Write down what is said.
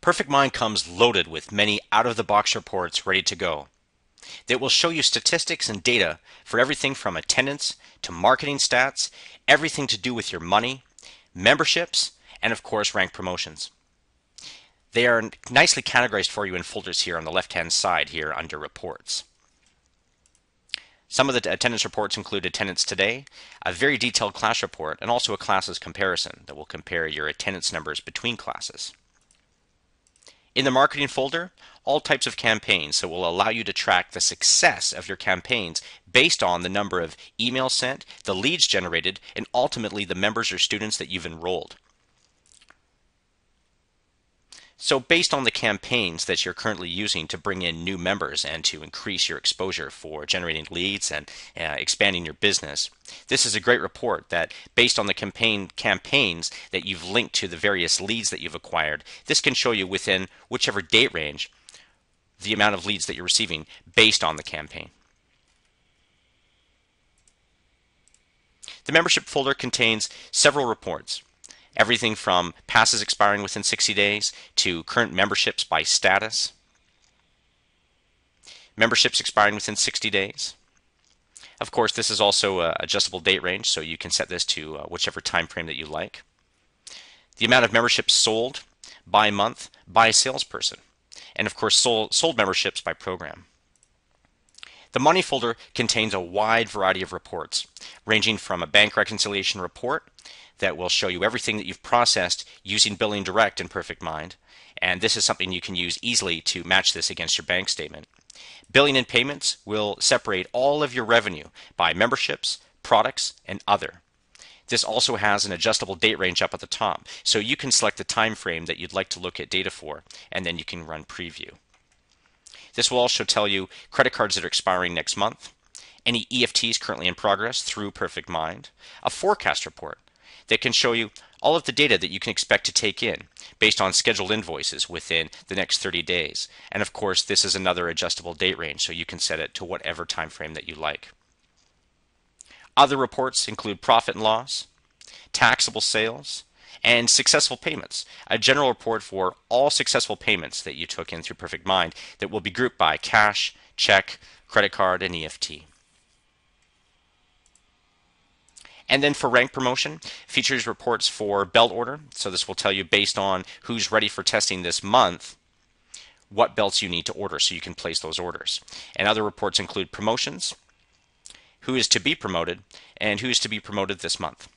Perfect Mind comes loaded with many out-of-the-box reports ready to go. That will show you statistics and data for everything from attendance to marketing stats, everything to do with your money, memberships, and of course rank promotions. They are nicely categorized for you in folders here on the left-hand side here under reports. Some of the attendance reports include attendance today, a very detailed class report, and also a classes comparison that will compare your attendance numbers between classes. In the marketing folder, all types of campaigns that will allow you to track the success of your campaigns based on the number of emails sent, the leads generated, and ultimately the members or students that you've enrolled. So based on the campaigns that you're currently using to bring in new members and to increase your exposure for generating leads and uh, expanding your business, this is a great report that based on the campaign campaigns that you've linked to the various leads that you've acquired, this can show you within whichever date range the amount of leads that you're receiving based on the campaign. The membership folder contains several reports everything from passes expiring within 60 days to current memberships by status, memberships expiring within 60 days. Of course, this is also a adjustable date range, so you can set this to uh, whichever time frame that you like. The amount of memberships sold by month by salesperson, and of course, sold, sold memberships by program. The money folder contains a wide variety of reports, ranging from a bank reconciliation report that will show you everything that you've processed using Billing Direct in Perfect Mind. And this is something you can use easily to match this against your bank statement. Billing and payments will separate all of your revenue by memberships, products, and other. This also has an adjustable date range up at the top, so you can select the time frame that you'd like to look at data for, and then you can run preview. This will also tell you credit cards that are expiring next month, any EFTs currently in progress through Perfect Mind, a forecast report, that can show you all of the data that you can expect to take in based on scheduled invoices within the next 30 days. And of course, this is another adjustable date range, so you can set it to whatever time frame that you like. Other reports include profit and loss, taxable sales, and successful payments, a general report for all successful payments that you took in through Perfect Mind that will be grouped by cash, check, credit card, and EFT. And then for rank promotion, features reports for belt order. So this will tell you based on who's ready for testing this month, what belts you need to order so you can place those orders. And other reports include promotions, who is to be promoted, and who is to be promoted this month.